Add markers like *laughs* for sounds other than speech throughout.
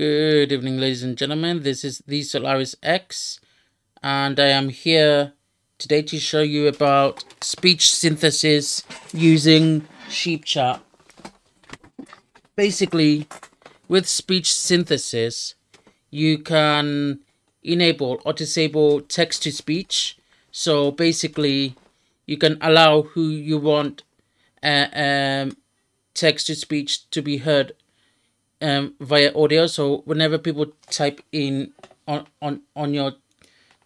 Good evening, ladies and gentlemen. This is the SolarrisX, and I am here today to show you about speech synthesis using SheepChat. Basically, with speech synthesis, you can enable or disable text to speech. So basically, you can allow who you want uh, um, text to speech to be heard um, via audio. So whenever people type in on, on, on your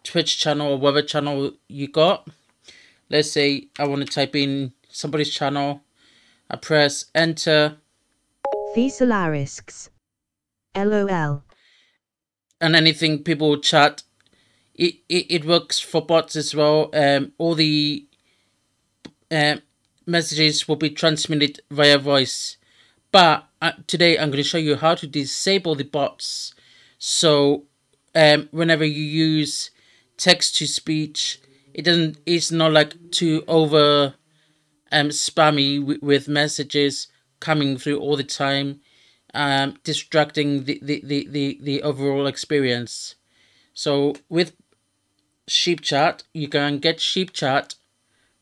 Twitch channel or whatever channel you got, let's say I want to type in somebody's channel, I press enter. The Solarisks. LOL. And anything people chat, it, it, it works for bots as well. Um, all the uh, messages will be transmitted via voice. But uh, today I'm going to show you how to disable the bots. So um, whenever you use text to speech, it doesn't. It's not like too over um, spammy with messages coming through all the time, um, distracting the, the, the, the, the overall experience. So with Sheep Chat, you can get Sheep Chat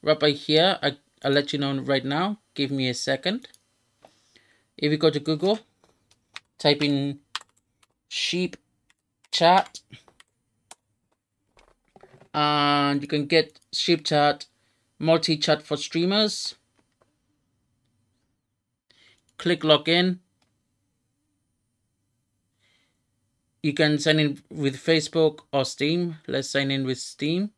right by here. I I'll let you know right now. Give me a second. If you go to Google, type in sheep chat and you can get sheep chat multi chat for streamers. Click login. You can sign in with Facebook or Steam. Let's sign in with Steam.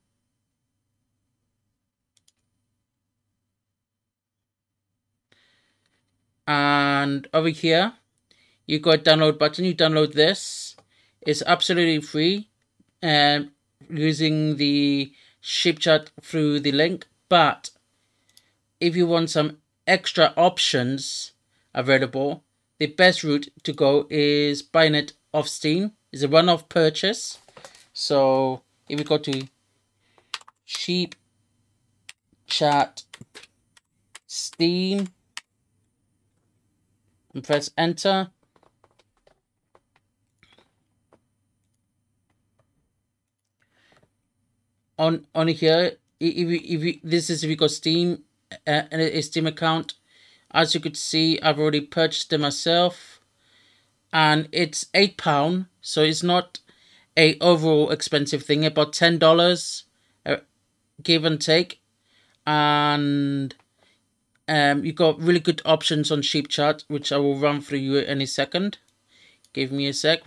And over here you got download button. You download this. It's absolutely free and using the sheep chat through the link. But if you want some extra options available the best route to go is buying it off steam. It's a one-off purchase. So if you go to sheep chat steam and press enter. On on here, if you, if you, this is if you got Steam uh, and a Steam account, as you could see, I've already purchased it myself, and it's eight pound, so it's not a overall expensive thing. About ten dollars, uh, give and take, and um, you've got really good options on Sheep Chat, which I will run through you any second. Give me a sec.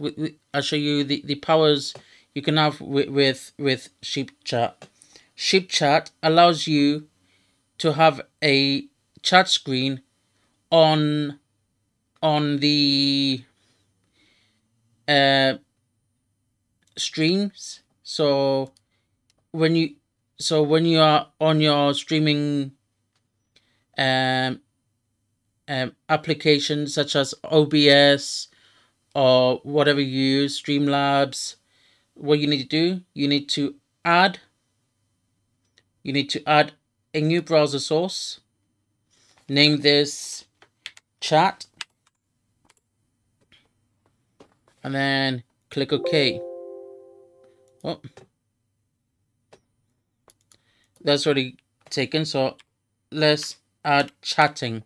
I'll show you the, the powers you can have with, with, with Sheep Chat. Sheep Chat allows you to have a chat screen on on the uh, streams. So when you so when you are on your streaming um, um, applications such as OBS or whatever you use, Streamlabs, what you need to do, you need to add, you need to add a new browser source, name this chat, and then click OK. Oh, that's already taken, so let's add chatting.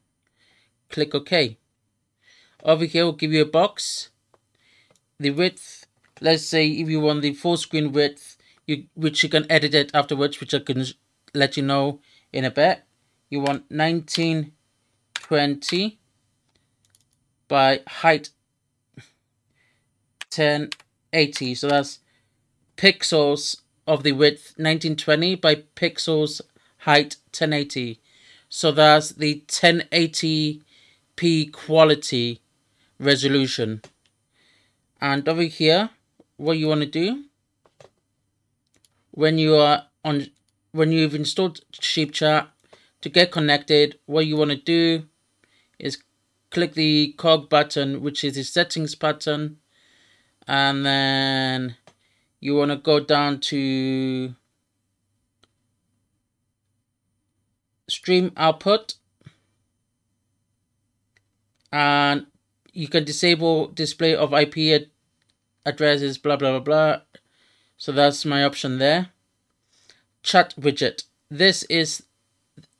Click OK. Over here will give you a box. The width, let's say if you want the full screen width, you which you can edit it afterwards, which I can let you know in a bit. You want 1920 by height 1080. So that's pixels of the width 1920 by pixels height 1080. So that's the 1080p quality resolution. And over here, what you want to do when you are on when you've installed SheepChat to get connected, what you want to do is click the cog button, which is the settings button, and then you want to go down to stream output and you can disable display of IP ad- addresses, blah blah blah blah. So that's my option there. Chat widget. This is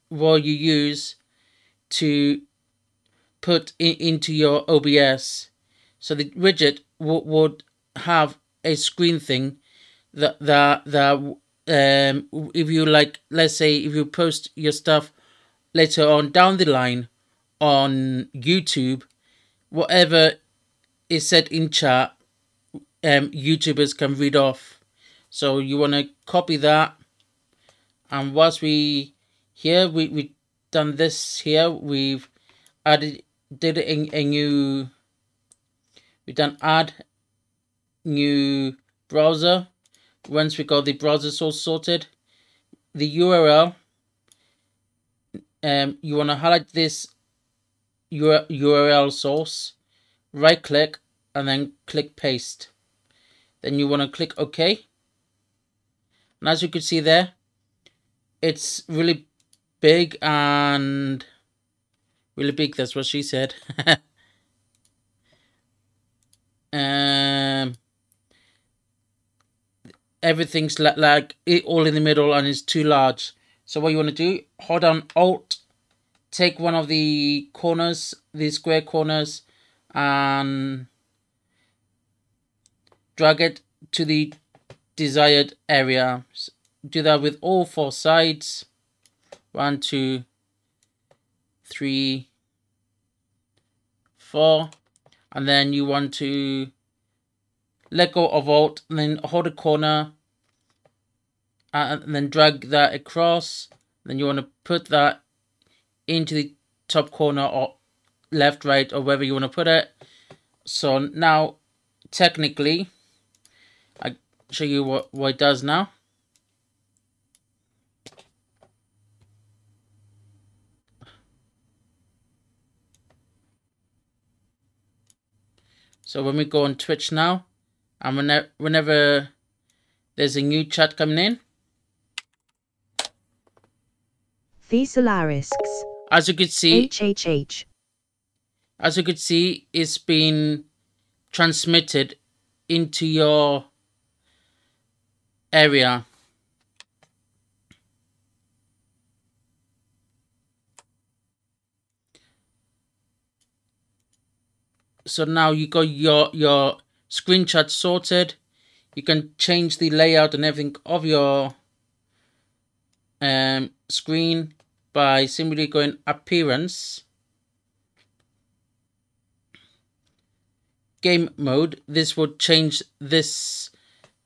what you use to put in, into your OBS. So the widget would have a screen thing that that that um if you like let's say if you post your stuff later on down the line on YouTube whatever is said in chat um YouTubers can read off. So you want to copy that. And whilst we here we we done this here we've added did a, a new we done add new browser once we got the browser source sorted the url um you want to highlight this url source right click and then click paste. Then you want to click ok. And as you can see there it's really big and really big that's what she said. *laughs* Um everything's like it all in the middle and it's too large. So what you want to do hold on alt take one of the corners the square corners and drag it to the desired area. Do that with all four sides. One two three four. And then you want to let go of alt and then hold a corner and then drag that across. Then you want to put that into the top corner or left right or wherever you want to put it. So now technically I show you what, what it does now. So when we go on Twitch now, and whenever, whenever there's a new chat coming in, Thesalarisks. as you could see, HHH. as you could see, it's been transmitted into your area. So now you got your your screenshot sorted. You can change the layout and everything of your um, screen by simply going appearance game mode. This would change this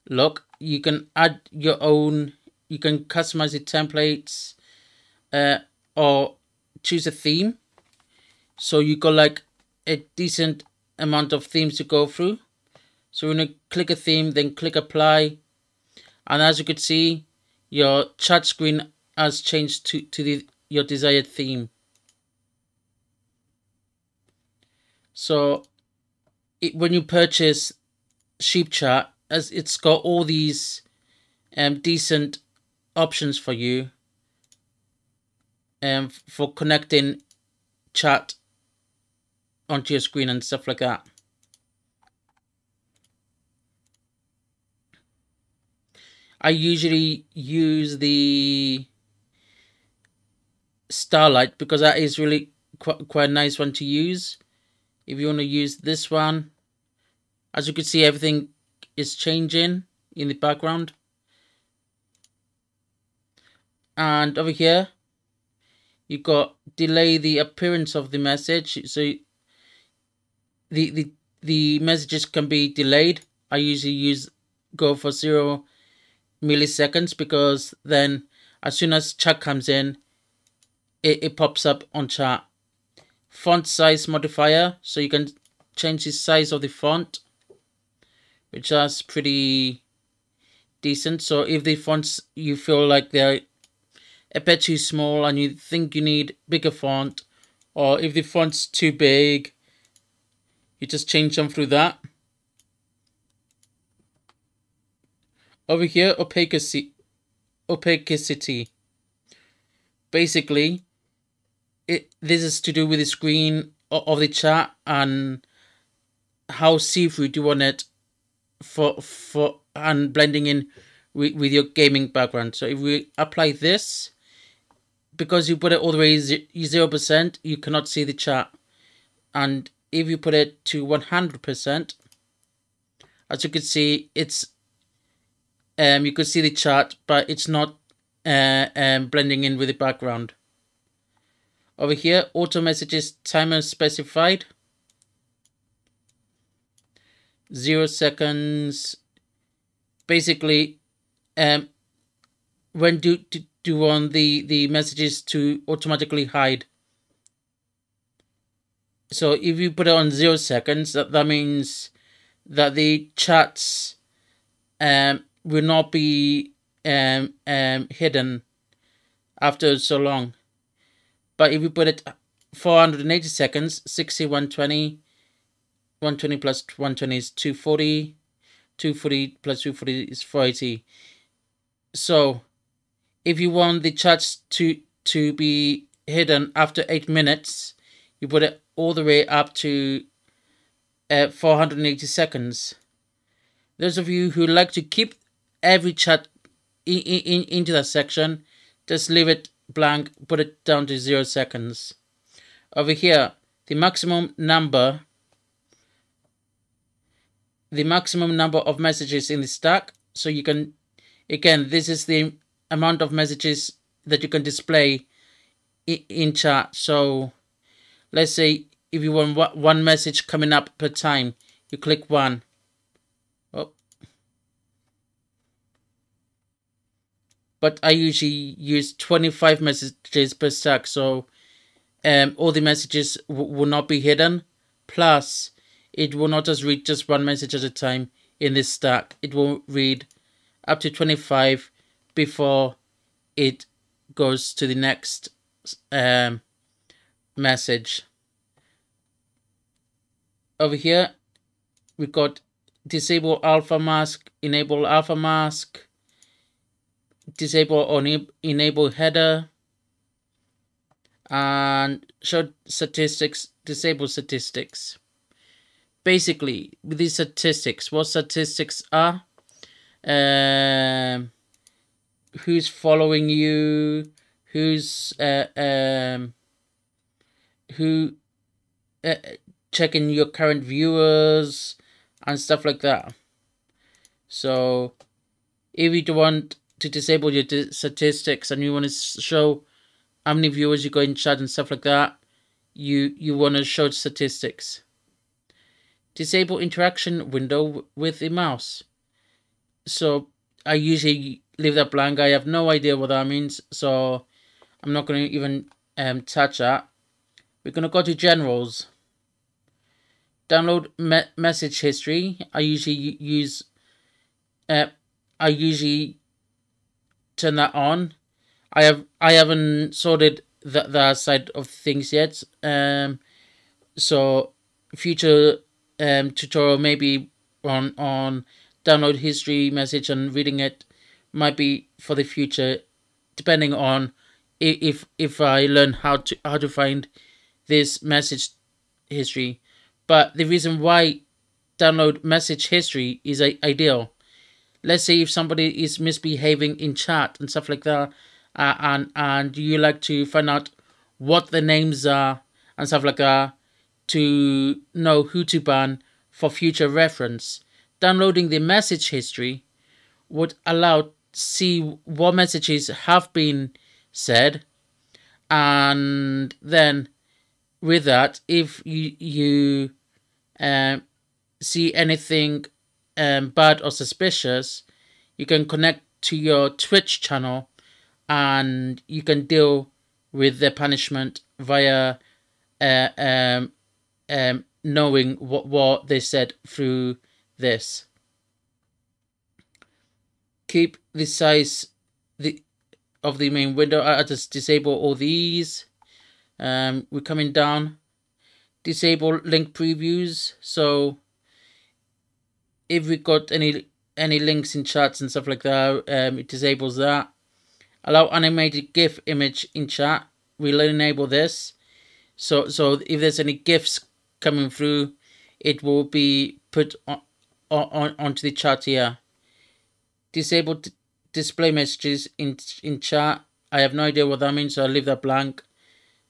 look. You can add your own you can customize the templates uh, or choose a theme. So you got like a decent amount of themes to go through so we're going to click a theme then click apply. And as you could see your chat screen has changed to, to the your desired theme. So it, when you purchase sheep chat as it's got all these um decent options for you um for connecting chat onto your screen and stuff like that I usually use the Starlight because that is really quite, quite a nice one to use. If you want to use this one, as you can see, everything is changing in the background. And over here, you've got delay the appearance of the message. So the the the messages can be delayed. I usually use go for zero milliseconds because then as soon as chat comes in, it, it pops up on chat. Font size modifier, so you can change the size of the font, which is pretty decent. So if the fonts you feel like they're a bit too small and you think you need bigger font, or if the font's too big, you just change them through that. Over here, opacity. Opacity. Basically, it this is to do with the screen of the chat and how see-through you want it for for and blending in with, with your gaming background. So if we apply this, because you put it all the way zero percent, you cannot see the chart. And if you put it to one hundred percent, as you can see, it's um you could see the chart, but it's not uh um blending in with the background. Over here, auto messages timer specified. Zero seconds. Basically, um, when do, do, do want the, the messages to automatically hide. So if you put it on zero seconds, that, that means that the chats um, will not be um, um, hidden after so long. But if you put it 480 seconds, 60, 120, 120 plus 120 is 240, 240 plus 240 is 480. So if you want the chats to to be hidden after 8 minutes, you put it all the way up to uh, 480 seconds. Those of you who like to keep every chat in, in, into that section, just leave it blank, put it down to 0 seconds. Over here, the maximum number the maximum number of messages in the stack. So you can, again, this is the amount of messages that you can display in chat. So let's say if you want one message coming up per time, you click one. But I usually use 25 messages per stack, so um, all the messages will not be hidden. Plus, it will not just read just one message at a time in this stack. It will read up to 25 before it goes to the next um, message. Over here, we got disable alpha mask, enable alpha mask, disable or enable header, and show statistics, disable statistics basically with these statistics, what statistics are, um, who's following you, who's uh, um, who uh, checking your current viewers and stuff like that. So, if you don't want to disable your statistics and you want to show how many viewers you got in chat and stuff like that, you you want to show statistics. Disable interaction window with the mouse. So I usually leave that blank. I have no idea what that means, so I'm not going to even um, touch that. We're going to go to generals. Download me message history. I usually use. Uh, I usually turn that on. I have I haven't sorted that that side of things yet. Um, so future um, tutorial maybe on on download history message and reading it might be for the future depending on if if I learn how to how to find this message history but the reason why download message history is ideal let's say if somebody is misbehaving in chat and stuff like that uh, and and you like to find out what the names are and stuff like that to know who to ban for future reference. Downloading the message history would allow see what messages have been said and then with that if you you um, see anything um, bad or suspicious you can connect to your twitch channel and you can deal with the punishment via uh, um, um, knowing what, what they said through this. Keep the size the of the main window. I just disable all these. Um, we're coming down. Disable link previews. So if we got any any links in chats and stuff like that, um, it disables that. Allow animated GIF image in chat. We'll enable this. So so if there's any GIFs coming through, it will be put on, on onto the chat here. Disable display messages in in chat. I have no idea what that means, so I'll leave that blank.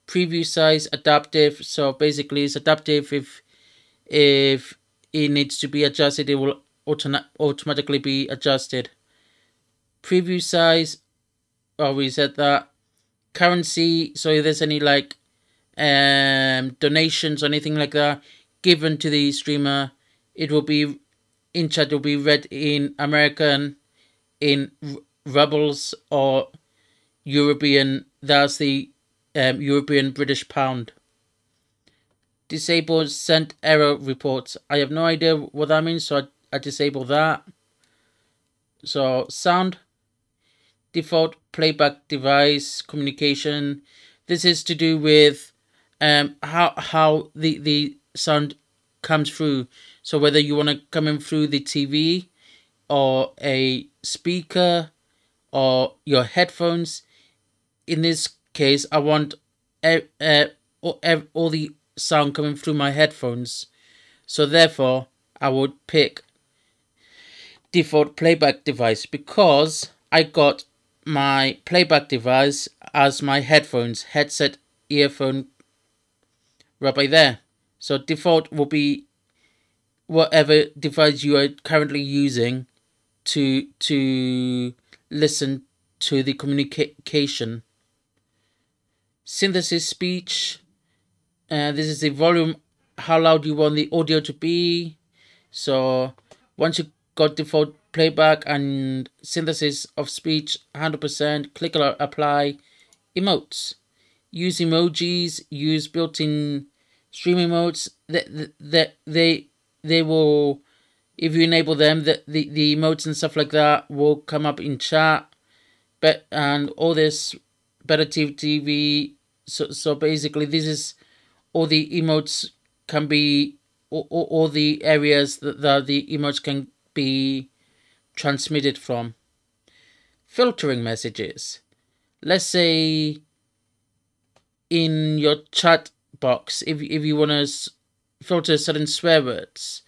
Preview size adaptive. So basically, it's adaptive if if it needs to be adjusted, it will auto automatically be adjusted. Preview size. Oh, we said that. Currency. So if there's any like um donations or anything like that given to the streamer, it will be in chat. Will be read in American in rubles or European. That's the um, European British pound. Disable sent error reports. I have no idea what that means, so I, I disable that. So sound default playback device communication. This is to do with um how how the the sound comes through. So whether you want to come in through the TV or a speaker or your headphones. In this case, I want uh, uh, all, all the sound coming through my headphones. So therefore, I would pick default playback device because I got my playback device as my headphones, headset, earphone right by there. So default will be whatever device you are currently using to to listen to the communication. Synthesis speech. Uh, this is the volume, how loud you want the audio to be. So once you got default playback and synthesis of speech 100%, click apply. Emotes. Use emojis, use built-in stream emotes. That they, they, they will if you enable them, the, the, the emotes and stuff like that will come up in chat. But and all this BetterTTV. So so basically, this is all the emotes can be all, all, all the areas that the, the emotes can be transmitted from. Filtering messages. Let's say in your chat box, if if you want to filter certain swear words,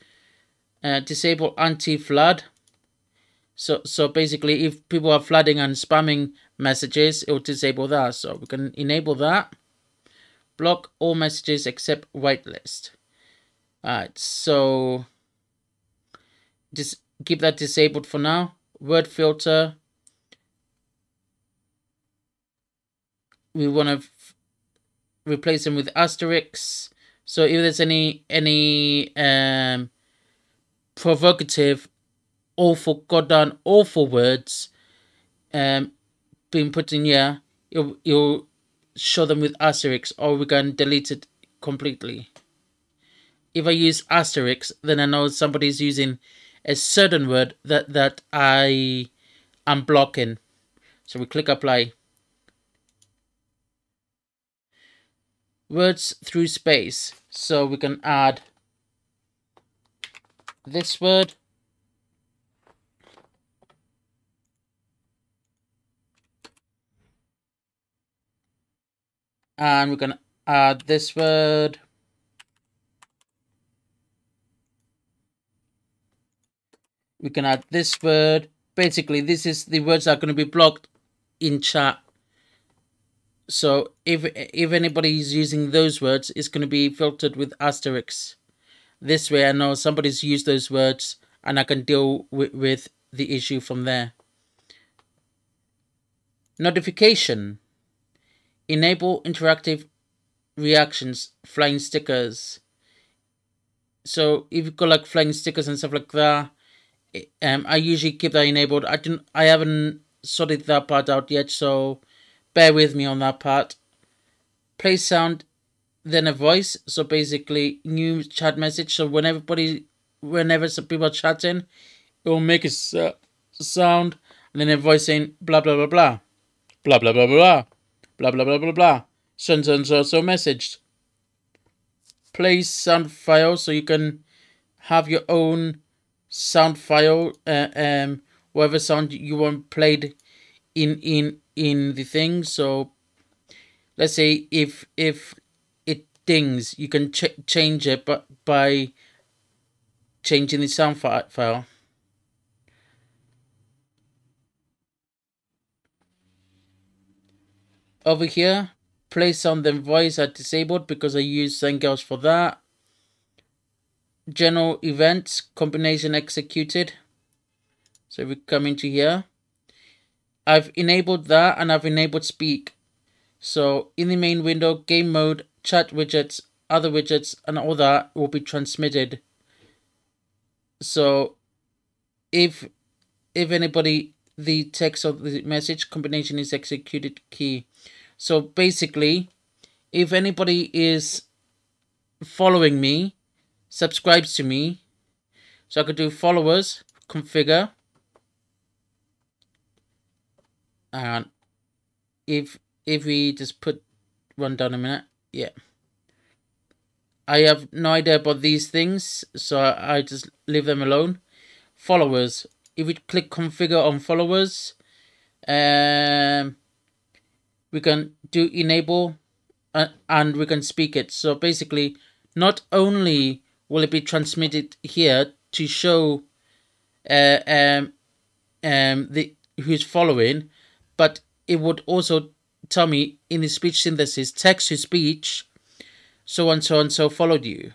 uh, disable anti-flood. So so basically, if people are flooding and spamming messages, it will disable that. So we can enable that. Block all messages except whitelist. Alright, so just keep that disabled for now. Word filter. We want to replace them with asterisks. So if there's any any um provocative, awful, goddamn awful words um, being put in here, you'll, you'll show them with asterisks or we can delete it completely. If I use asterisks, then I know somebody's using a certain word that, that I am blocking. So we click apply. Words through space. So we can add this word. And we're going to add this word. We can add this word. Basically, this is the words that are going to be blocked in chat. So if if anybody is using those words, it's going to be filtered with asterisks. This way I know somebody's used those words and I can deal with, with the issue from there. Notification. Enable interactive reactions, flying stickers. So if you've got like flying stickers and stuff like that, um, I usually keep that enabled. I didn't, I haven't sorted that part out yet, so bear with me on that part. Play sound then a voice. So basically, new chat message. So when everybody, whenever some people are chatting, it will make a sound, and then a voice saying blah blah blah blah, blah blah blah blah, blah blah blah blah blah. blah. and so so messaged. Play sound file so you can have your own sound file. Uh, um, whatever sound you want played in in in the thing. So let's say if if it dings, you can ch change it but by changing the sound fi file. Over here, place on the voice are disabled because I use Zengel's for that. General events, combination executed. So we come into here. I've enabled that and I've enabled speak. So in the main window, game mode, chat widgets, other widgets, and all that will be transmitted. So if if anybody the text of the message combination is executed key. So basically, if anybody is following me, subscribes to me, so I could do followers, configure, and if if we just put run down a minute, yeah. I have no idea about these things, so I just leave them alone. Followers. If we click configure on followers, um, we can do enable uh, and we can speak it. So basically, not only will it be transmitted here to show uh, um, um, the who's following, but it would also tell me in the speech synthesis, text to speech, so and so and so followed you,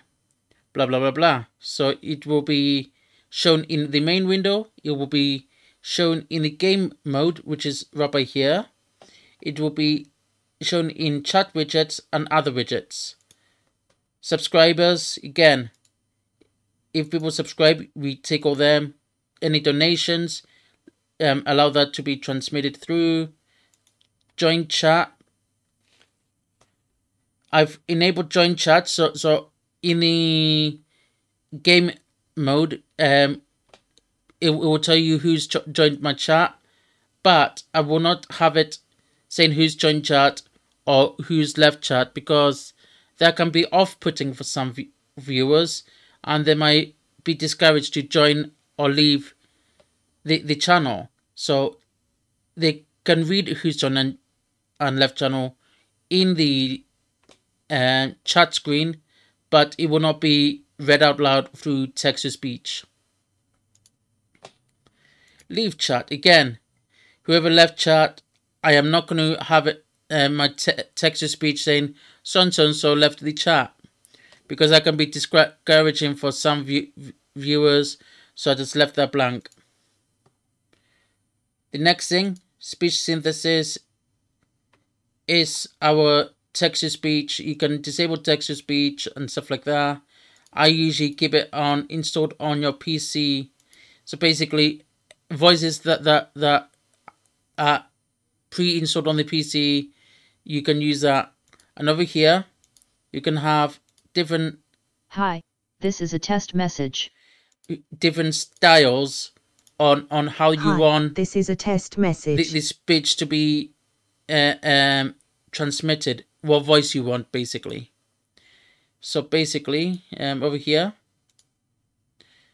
blah blah blah blah. So it will be shown in the main window. It will be shown in the game mode, which is right by here. It will be shown in chat widgets and other widgets. Subscribers, again, if people subscribe, we take all them. Any donations, um, allow that to be transmitted through. Join chat. I've enabled join chat, so so in the game mode, um, it, it will tell you who's joined my chat, but I will not have it saying who's joined chat or who's left chat because that can be off-putting for some viewers and they might be discouraged to join or leave the, the channel. So they can read who's joined and, and left channel in the uh, chat screen, but it will not be read out loud through text to speech. Leave chat again. Whoever left chat, I am not going to have it uh, my te text to speech saying so and so and so left the chat because that can be discouraging for some view viewers. So I just left that blank. The next thing, speech synthesis, is our text to speech. You can disable text to speech and stuff like that. I usually keep it on installed on your PC. So basically, voices that that that are pre-installed on the PC, you can use that. And over here, you can have different. Hi, this is a test message. Different styles on on how you Hi, want This is a test message. the, the speech to be uh, um transmitted. What voice you want, basically. So basically, um, over here.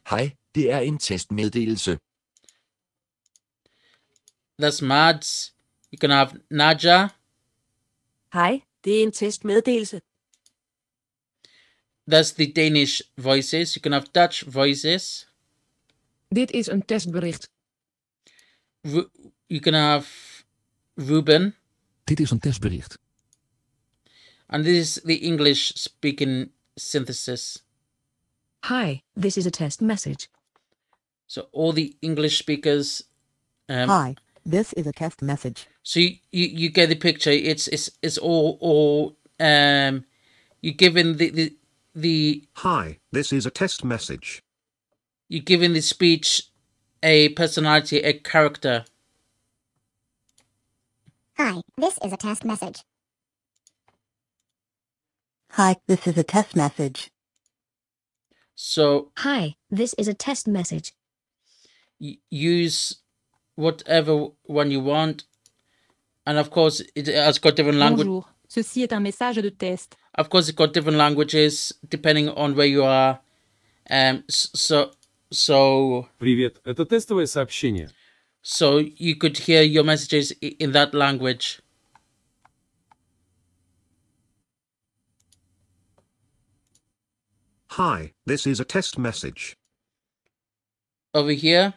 Hej, det er en testmeddelelse. That's Mads. You can have Naja. Hi, det er en testmeddelelse. That's the Danish voices. You can have Dutch voices. Dit is een testbericht. Ru you can have Ruben. Dit is een testbericht. And this is the English speaking synthesis. Hi, this is a test message. So all the English speakers. Um, Hi, this is a test message. So you, you, you get the picture. It's it's it's all all um you given the, the the Hi, this is a test message. You're giving the speech a personality, a character. Hi, this is a test message. Hi, this is a test message. So Hi, this is a test message. use whatever one you want, and of course it has got different language. Bonjour, ceci est un message de test. Of course, it's got different languages depending on where you are. Um, s- so so Привет, это тестовое сообщение. so you could hear your messages i- in that language. Hi, this is a test message. over here,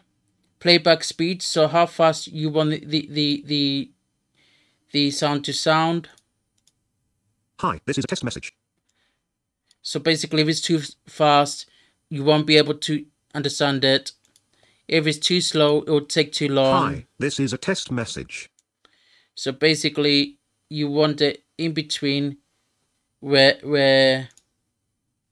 playback speed. So how fast you want the the the the, the sound to sound. Hi, this is a test message. So basically, if it's too fast, you won't be able to understand it. If it's too slow, it will take too long. Hi, this is a test message. So basically, you want it in between where where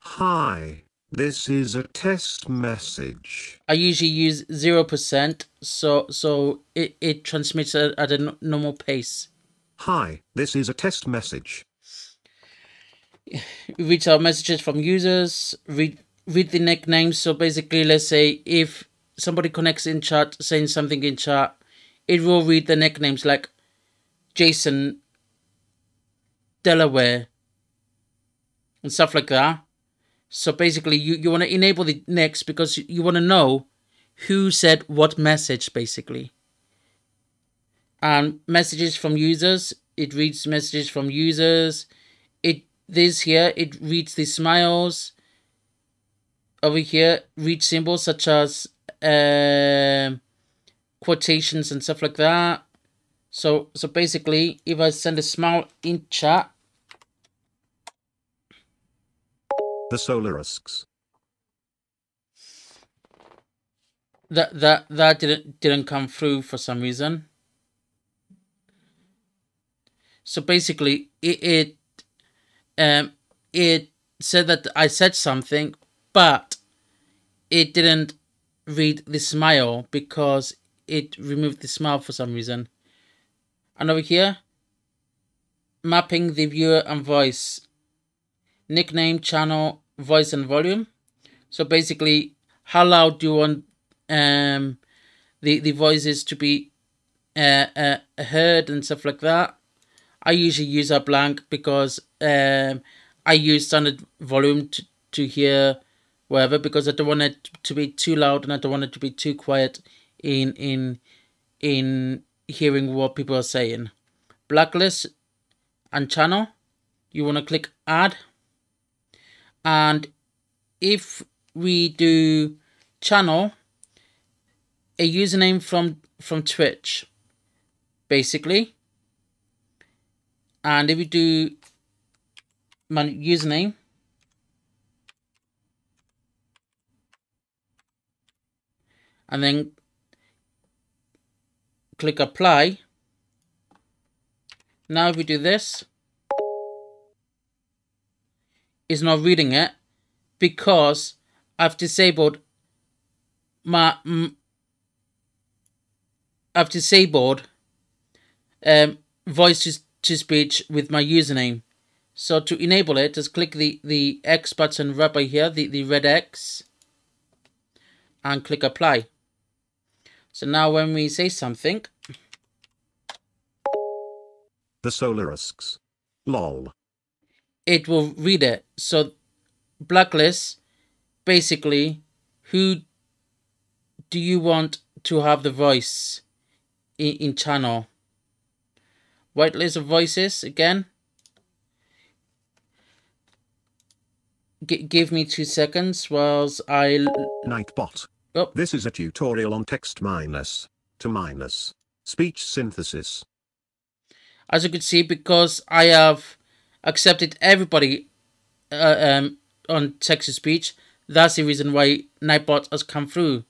Hi, this is a test message. I usually use zero percent, so so it, it transmits at, at a normal pace. Hi, this is a test message. We *sighs* read our messages from users, read read the nicknames. So basically, let's say if somebody connects in chat saying something in chat, it will read the nicknames like Jason, Delaware, and stuff like that. So basically, you, you want to enable the next because you, want to know who said what message, basically. And messages from users, it reads messages from users. It this here, it reads the smiles. Over here, read symbols such as um, quotations and stuff like that. So so basically, if I send a smile in chat, The Solarisks. that that that didn't didn't come through for some reason. So basically, it, it um it said that I said something, but it didn't read the smile because it removed the smile for some reason. And over here, mapping the viewer and voice, nickname, channel, voice, and volume. So basically, how loud do you want um the the voices to be uh, uh heard and stuff like that? I usually use a blank because um I use standard volume to to hear whatever because I don't want it to be too loud and I don't want it to be too quiet in in in hearing what people are saying. Blacklist and channel, you want to click add, and if we do channel, a username from from Twitch, basically, and if we do my username and then click apply. Now if we do this, it's not reading it because I've disabled my mm, I've disabled um, voice to, speech with my username. So to enable it, just click the, the X button right by here, the, the red X, and click apply. So now when we say something, The Solarisks. LOL. It will read it. So blacklist, basically, who do you want to have the voice in, in channel? Whitelist of voices again. G- give me two seconds whilst I... Nightbot. Oh. This is a tutorial on text minus to minus speech synthesis. as you can see, because I have accepted everybody uh, um, on text to speech, that's the reason why Nightbot has come through,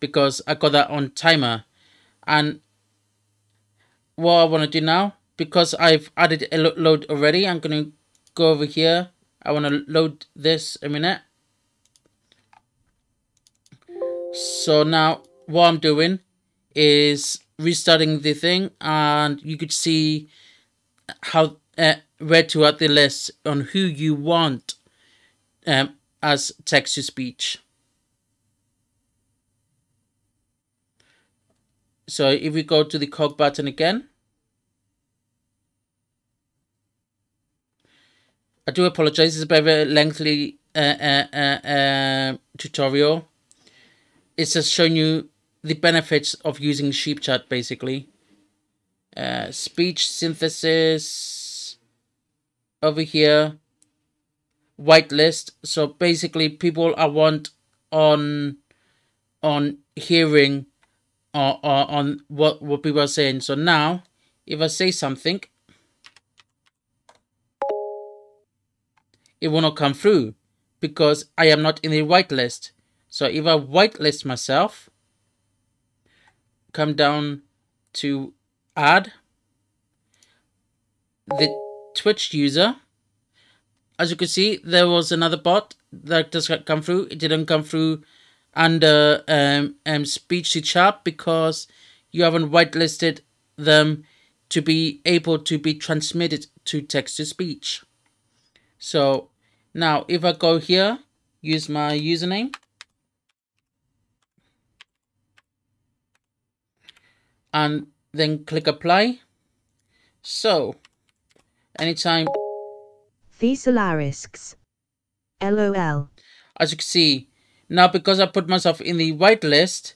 because I got that on timer. And what I want to do now, because I've added a lo- load already, I'm going to go over here. I want to load this a minute. So now what I'm doing is restarting the thing, and you could see how uh, where to add the list on who you want um, as text to speech. So if we go to the cog button again, I do apologize. It's a bit of a lengthy uh, uh, uh, uh, tutorial. It's just showing you the benefits of using Sheep Chat, basically. Uh, speech synthesis over here. Whitelist. So basically, people I want on on hearing or, or on what what people are saying. So now, if I say something, it will not come through because I am not in the whitelist. So if I whitelist myself, come down to add the Twitch user. As you can see, there was another bot that just come through. It didn't come through under um, um, speech to chat because you haven't whitelisted them to be able to be transmitted to text to speech. So now if I go here, use my username. And then click apply. So anytime Thesalarisks. LOL. As you can see, now because I put myself in the whitelist,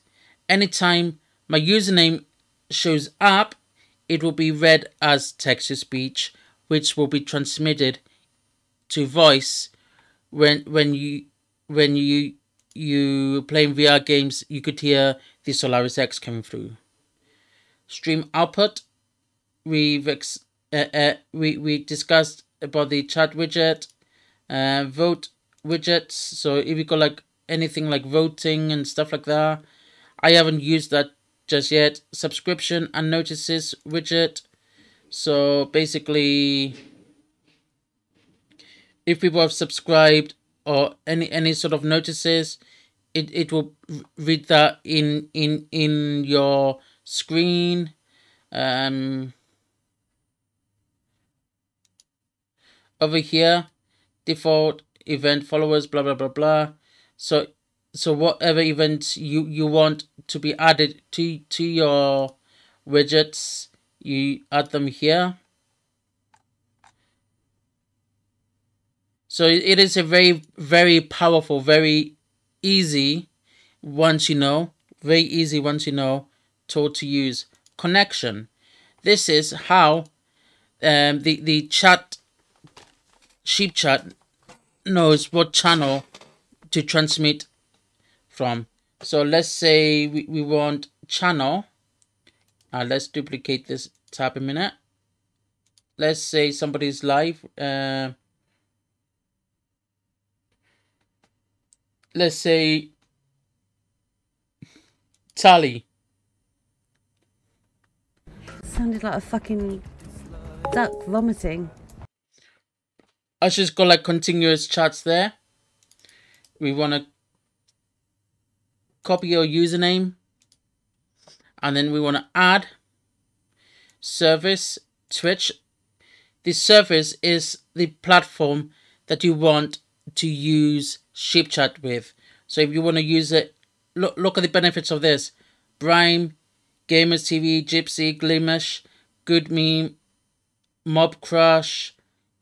anytime my username shows up, it will be read as text to speech, which will be transmitted to voice when when you when you you playing VR games, you could hear the SolarrisX coming through. Stream output, we've ex- uh, uh, we we discussed about the chat widget, uh, vote widgets. So if you got like anything like voting and stuff like that, I haven't used that just yet. Subscription and notices widget. So basically, if people have subscribed or any any sort of notices, it it will read that in in in your screen. Um, over here, default event followers, blah blah blah blah. So so whatever events you you want to be added to to your widgets, you add them here. So it is a very very powerful, very easy once you know, very easy once you know tool to use. Connection. This is how um, the the chat sheep chat knows what channel to transmit from. So let's say we, we want channel. Uh, let's duplicate this tab a minute. Let's say somebody's live. Uh, let's say Tally. Sounded like a fucking duck vomiting. I just got like continuous chats there. We want to copy your username and then we want to add service Twitch. The service is the platform that you want to use SheepChat with. So if you want to use it, look look at the benefits of this. Brime, Gamers TV, Gypsy, Glimesh, Good Meme, Mobcrush,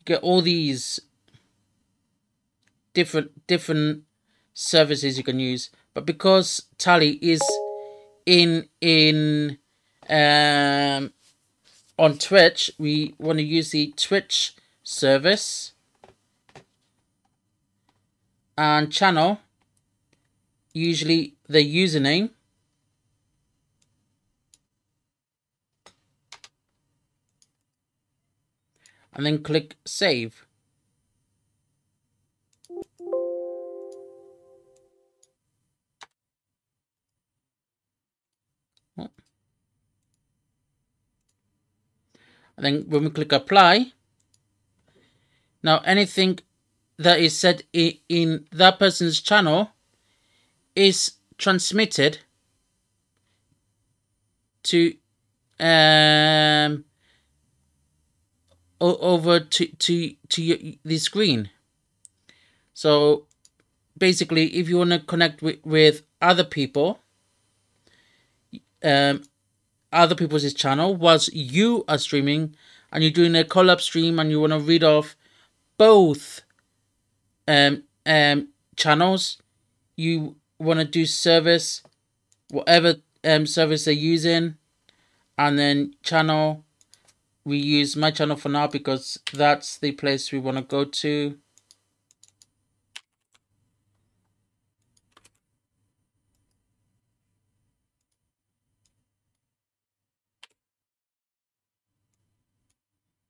get all these different different services you can use. But because tally is in in um on twitch we want to use the twitch service. And channel usually the username and then click save. And then when we click apply, now anything that is said in, that person's channel is transmitted to um over to to to the screen. So basically, if you want to connect with, with other people, um, other people's channel whilst you are streaming, and you're doing a collab stream, and you want to read off both um um channels, you want to do service, whatever um service they're using, and then channel we use my channel for now because that's the place we want to go to.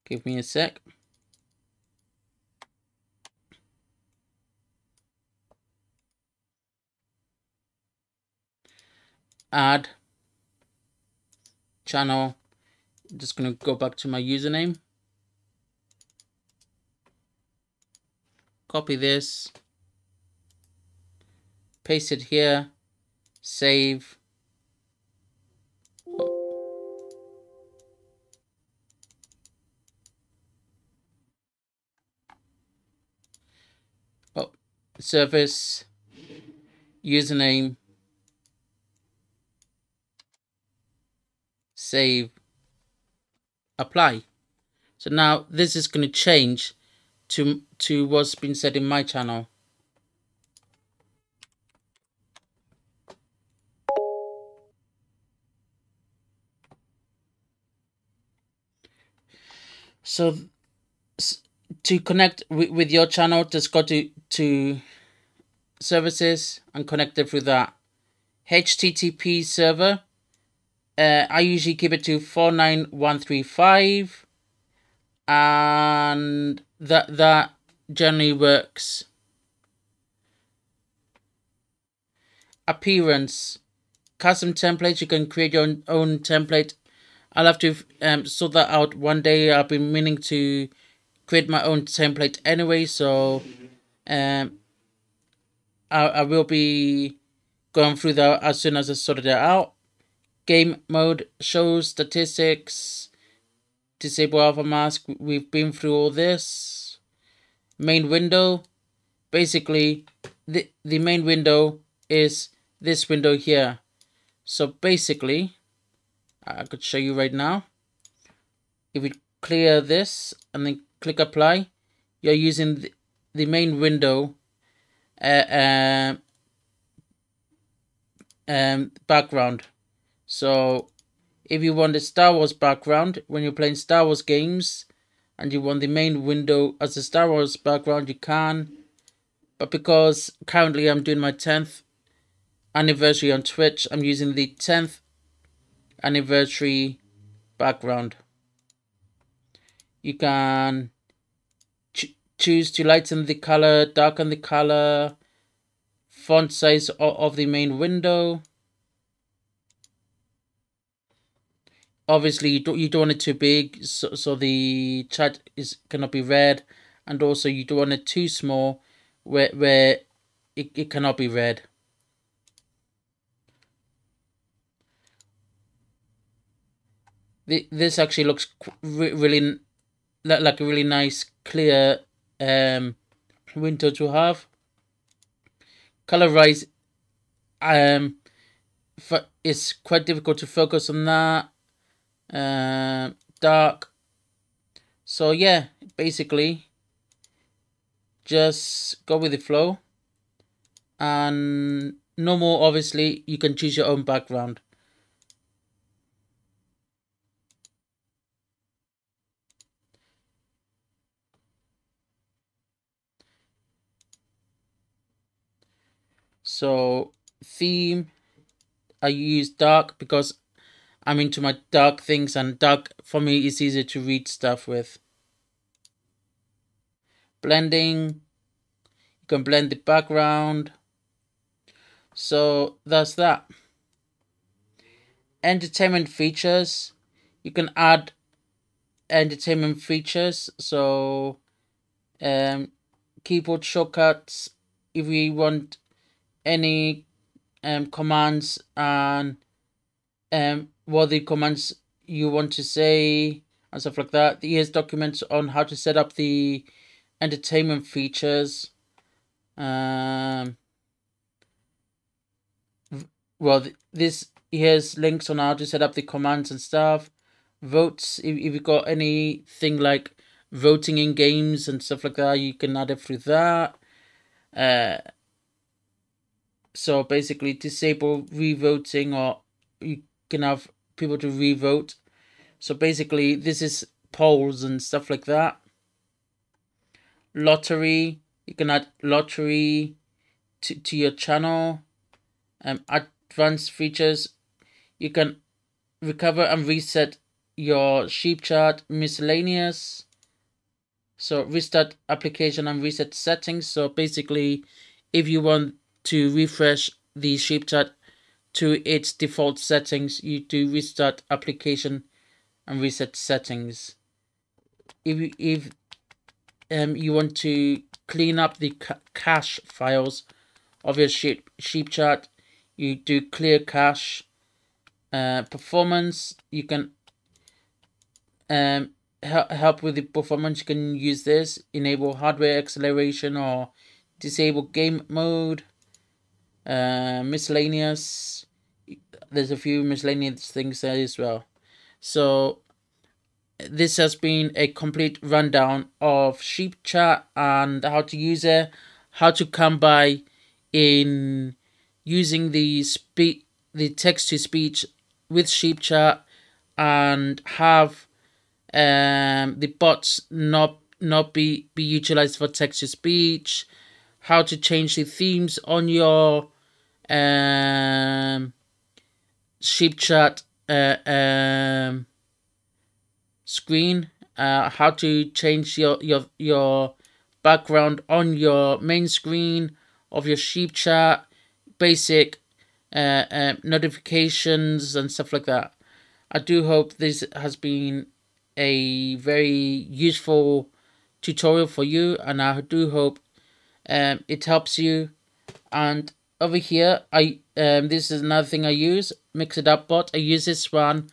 Give me a sec. Add channel I'm just going to go back to my username. Copy this. Paste it here. Save. Oh, service, username, save, apply. So now this is going to change to to what's been said in my channel. So to connect with, your channel, just go to, to services and connect it through that. HTTP server, uh, I usually keep it to 49135 and that that generally works. Appearance, custom templates, you can create your own, own template. I'll have to um, sort that out one day. I've been meaning to create my own template anyway, so um, I, I will be going through that as soon as I sorted it out. Game mode, show statistics, disable alpha mask. We've been through all this. Main window, basically, the the main window is this window here. So basically, I could show you right now. If we clear this and then click apply, you're using the, the main window uh, uh, um, background. So if you want the Star Wars background, when you're playing Star Wars games, and you want the main window as a Star Wars background, you can. But because currently I'm doing my 10th anniversary on Twitch, I'm using the 10th anniversary background. You can ch choose to lighten the color, darken the color, font size of the main window. Obviously, you don't, you don't want it too big, so, so the chat is cannot be read, and also you don't want it too small, where where it, it cannot be read. this actually looks really like a really nice clear um, window to have. Colorize um, it's quite difficult to focus on that. Uh, dark. So yeah, basically, just go with the flow. And no more, obviously, you can choose your own background. So theme, I use dark because I'm into my dark things and dark for me is easier to read stuff with. Blending, you can blend the background. So that's that. Entertainment features, you can add entertainment features. So um, keyboard shortcuts, if we want any um, commands and um, what the commands you want to say and stuff like that. Here's documents on how to set up the entertainment features. Um, well, this here's links on how to set up the commands and stuff. Votes, if, if you've got anything like voting in games and stuff like that, you can add it through that. Uh, so basically, disable revoting, or you can have people to re-vote. So basically, this is polls and stuff like that. Lottery, you can add lottery to, to your channel. Um, advanced features, you can recover and reset your sheep chat miscellaneous. So restart application and reset settings. So basically, if you want to refresh the sheep chat to its default settings, you do restart application and reset settings. If if um you want to clean up the ca cache files of your sheep sheep chat, you do clear cache. Uh, performance you can um help help with the performance. You can use this enable hardware acceleration or disable game mode. Uh, miscellaneous. There's a few miscellaneous things there as well. So this has been a complete rundown of sheep chat and how to use it, how to come by in using the speak the text to speech with sheep chat and have um the bots not not be be utilized for text to speech how to change the themes on your um sheep chat uh, um screen uh how to change your your your background on your main screen of your sheep chat basic uh, uh notifications and stuff like that. I do hope this has been a very useful tutorial for you and I do hope um, it helps you. And over here I um, this is another thing I use mix it up bot I use this one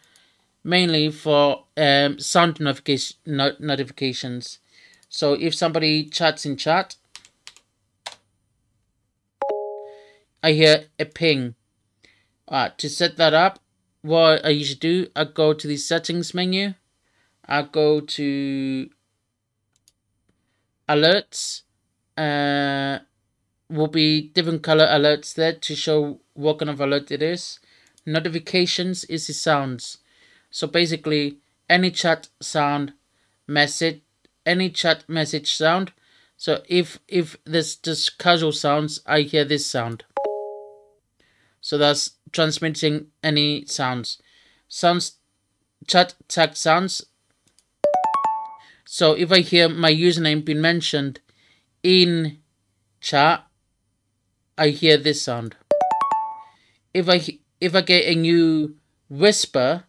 mainly for um, sound notification not notifications so if somebody chats in chat I hear a ping uh, to set that up what I usually do I go to the settings menu I go to alerts. Uh, will be different color alerts there to show what kind of alert it is. Notifications is the sounds. So basically, any chat sound, message, any chat message sound. So if if there's just casual sounds, I hear this sound. So that's transmitting any sounds. Sounds, chat tag sounds so if I hear my username being mentioned in chat, I hear this sound. If I if I get a new whisper,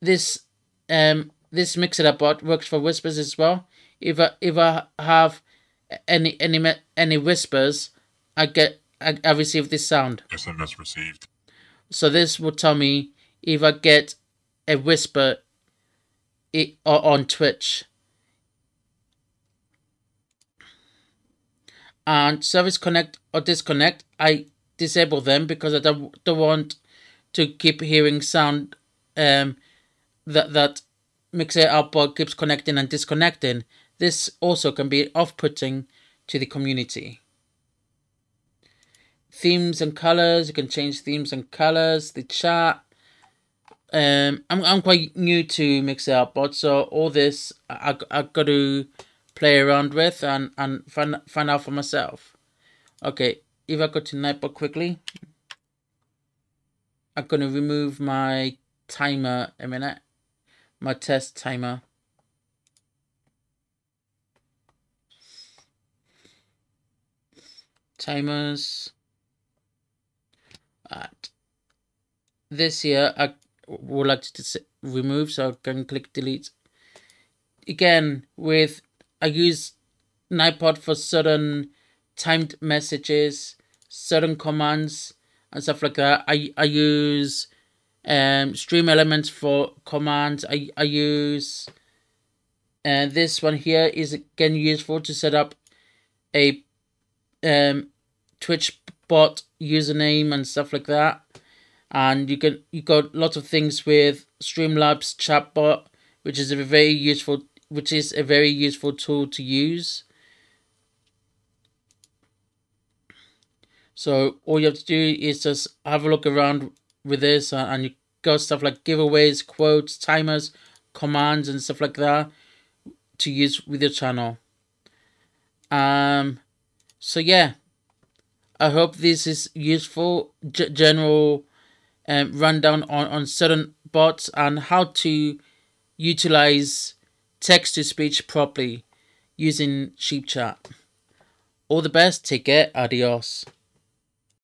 this um this mix it up bot works for whispers as well. If I if I have any any any whispers, I get I, I receive this sound. SMS received. So this will tell me if I get a whisper it, on Twitch. And service connect or disconnect I disable them because I don't, don't want to keep hearing sound um that that mix it up bot keeps connecting and disconnecting. This also can be off-putting to the community. Themes and colors you can change themes and colors the chat. Um i'm, I'm quite new to mix it up bot so all this i, I got to play around with and, and find, find out for myself. Okay, if I go to Nightbot quickly, I'm going to remove my timer a minute, my test timer. Timers. Right. This here I would like to remove, so I can click delete. Again, with I use Nightbot for certain timed messages, certain commands, and stuff like that. I I use um, StreamElements for commands. I I use and uh, this one here is again useful to set up a um, Twitch bot username and stuff like that. And you can you got lots of things with Streamlabs chatbot, which is a very useful which is a very useful tool to use. So all you have to do is just have a look around with this uh, and you got stuff like giveaways, quotes, timers, commands and stuff like that to use with your channel. Um, so yeah, I hope this is useful, general um, rundown on, on certain bots and how to utilize text to speech properly using Sheep Chat. All the best, take care, adios.